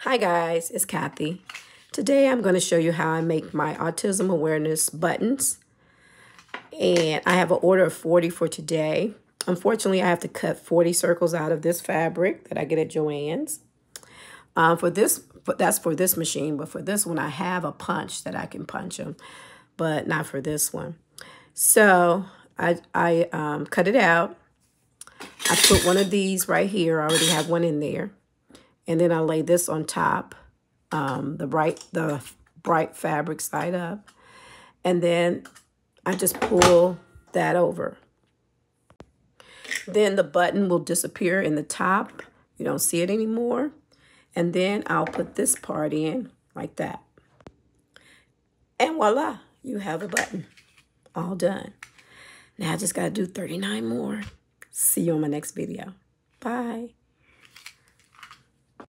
Hi guys, it's Kathy. Today I'm going to show you how I make my autism awareness buttons. And I have an order of 40 for today. Unfortunately, I have to cut 40 circles out of this fabric that I get at Joann's. Um, for this, that's for this machine, but for this one, I have a punch that I can punch them, but not for this one. So I, I um, cut it out. I put one of these right here. I already have one in there. And then I lay this on top, um, the bright the bright fabric side up. And then I just pull that over. Then the button will disappear in the top. You don't see it anymore. And then I'll put this part in like that. And voila, you have a button. All done. Now I just got to do 39 more. See you on my next video. Bye.